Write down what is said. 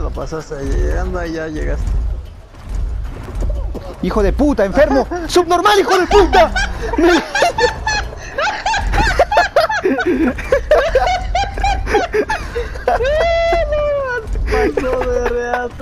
Lo pasaste llegando ahí, ya llegaste. Hijo de puta, enfermo. Subnormal, hijo de puta. Pasó de reato.